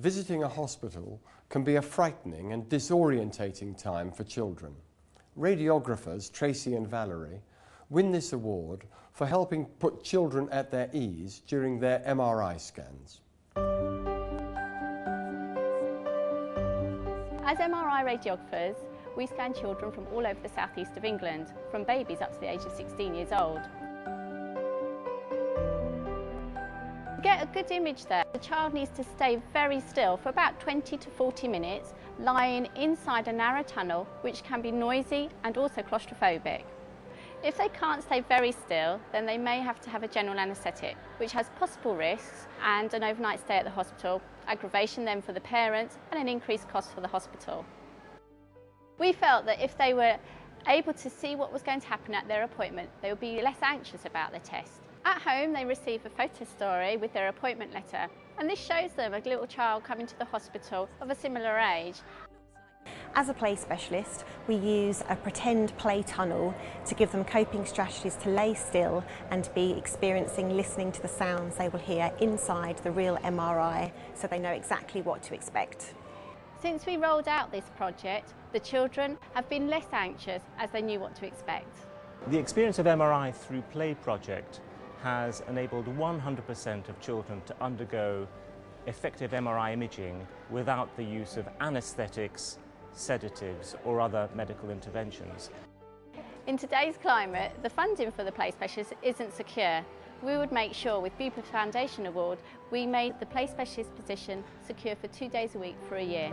visiting a hospital can be a frightening and disorientating time for children. Radiographers Tracy and Valerie win this award for helping put children at their ease during their MRI scans. As MRI radiographers, we scan children from all over the southeast of England, from babies up to the age of 16 years old. Get a good image there, the child needs to stay very still for about 20 to 40 minutes, lying inside a narrow tunnel which can be noisy and also claustrophobic. If they can't stay very still, then they may have to have a general anaesthetic, which has possible risks and an overnight stay at the hospital, aggravation then for the parents and an increased cost for the hospital. We felt that if they were able to see what was going to happen at their appointment, they would be less anxious about the test. At home, they receive a photo story with their appointment letter, and this shows them a little child coming to the hospital of a similar age. As a play specialist, we use a pretend play tunnel to give them coping strategies to lay still and be experiencing listening to the sounds they will hear inside the real MRI so they know exactly what to expect. Since we rolled out this project, the children have been less anxious as they knew what to expect. The experience of MRI through Play project has enabled 100% of children to undergo effective MRI imaging without the use of anaesthetics, sedatives or other medical interventions. In today's climate, the funding for the Play Specialist isn't secure. We would make sure with Bupa Foundation Award, we made the Play Specialist position secure for two days a week for a year.